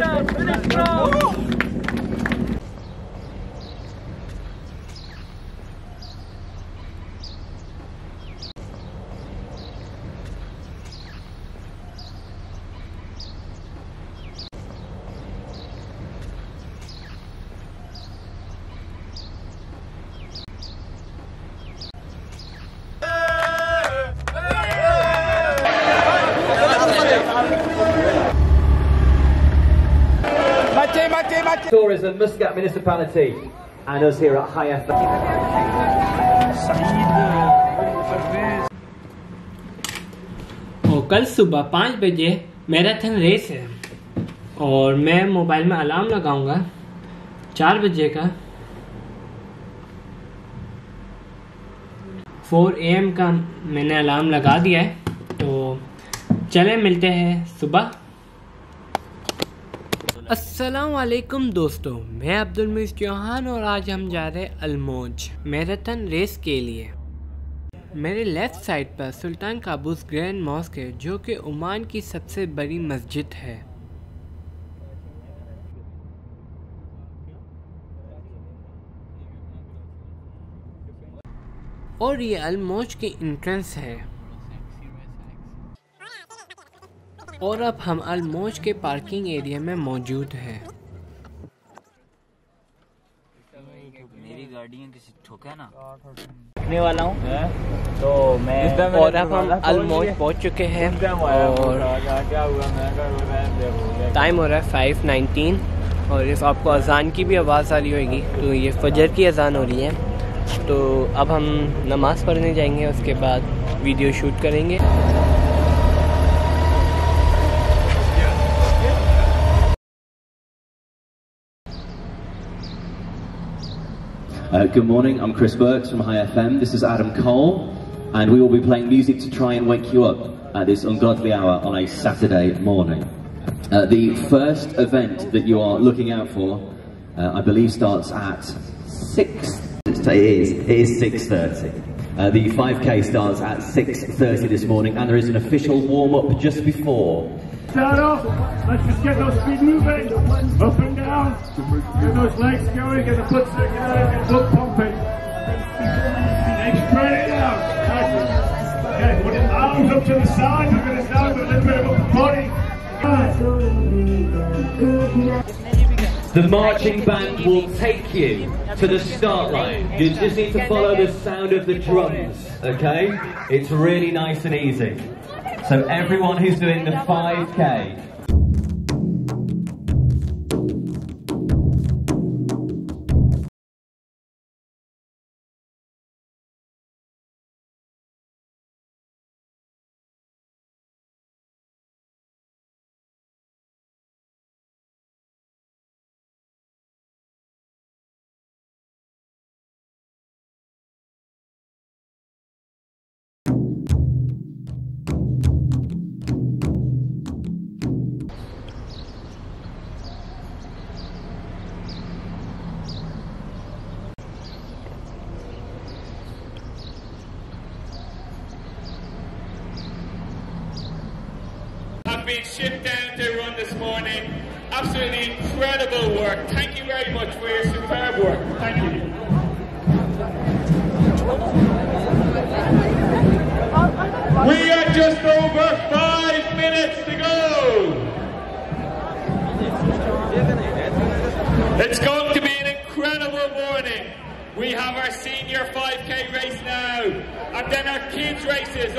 Finish strong! Catch Tourism, Muscat Municipality, and us here at High FM. کل صبح پانچ بجے میراتھن ریس ہے اور میں موبائل میں الارم لگاؤں گا چار بجے کا فور اے ایم کا میں نے الارم لگا دیا ہے تو چلے ملتے ہیں صبح السلام علیکم دوستوں میں عبد المیز چوہان اور آج ہم جا رہے الموج میراتھن ریس کے لیے۔ میرے لیفٹ سائڈ پر سلطان قابوس گرینڈ ماسک ہے، جو کہ عمان کی سب سے بڑی مسجد ہے۔ اور یہ الموج کی انٹرنس ہے۔ اور اب ہم الموج کے پارکنگ ایریا میں موجود ہیں۔ میری گاڑیاں کسی نا؟ والا ہوں۔ تو میں اور اب ہم الموج پہنچ چکے ہیں اور ٹائم ہو رہا ہے فائیو نائنٹین اور اس آپ کو اذان کی بھی آواز آ رہی ہوئے گی تو یہ فجر کی اذان ہو رہی ہے۔ تو اب ہم نماز پڑھنے جائیں گے اس کے بعد ویڈیو شوٹ کریں گے۔ Uh, good morning, I'm Chris Burks from Hi FM. This is Adam Cole, and we will be playing music to try and wake you up at this ungodly hour on a Saturday morning. Uh, the first event that you are looking out for, uh, I believe, starts at 6. It is, it is 6.30. Uh, the 5k starts at 6.30 this morning, and there is an official warm-up just before. Start off. Let's just get those feet moving. Up and down. Get those legs going. Get the foot circulating. Get the foot pumping. Legs spread it out. Okay, put the arms up to the side. We're going to start with a little bit of upper body. The marching band will take you to the start line. You just need to follow the sound of the drums, okay? It's really nice and easy. So everyone who's doing the 5k, have been shipped down to run this morning. Absolutely incredible work. Thank you very much for your superb work. Thank you. We are just over five minutes to go. It's going to be an incredible morning. We have our senior 5k race now, and then our kids races.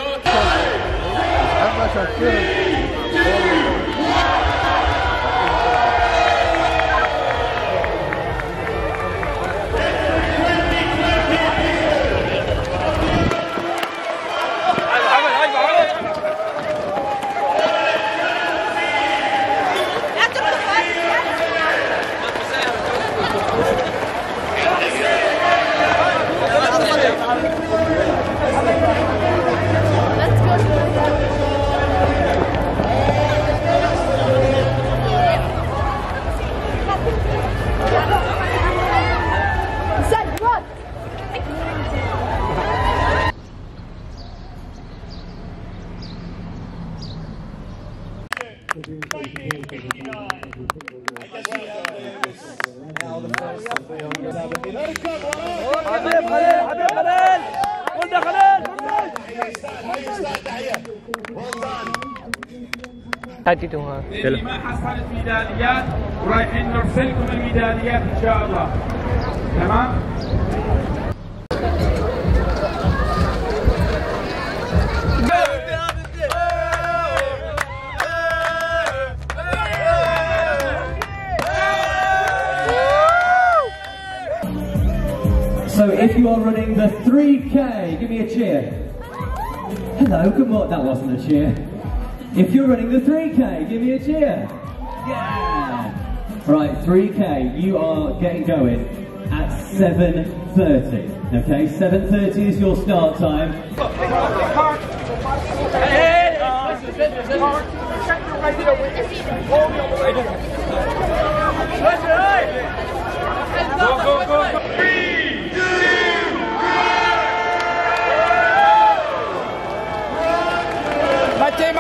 حبيب خليل حبيب خليل قول خليل حي أستاذ تحيه حددوها اللي ما حصلت ميداليات ورايحين نرسلكم الميداليات ان شاء الله تمام So if you are running the 3K, give me a cheer. Hello, good morning. That wasn't a cheer. If you're running the 3K, give me a cheer. Yeah. Right, 3K, you are getting going at 7.30. Okay, 7.30 is your start time.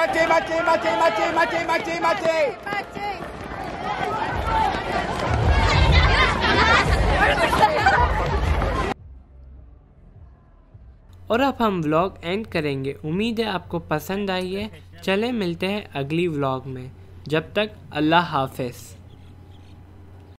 Mate, Mate, Mate, Mate, Mate, Mate, Mate. اور اب ہم vlog and کریں گے۔ امید ہے آپ کو پسند آئی ہے۔ چلیں ملتے ہیں اگلی ولوگ میں۔ جب تک اللہ حافظ۔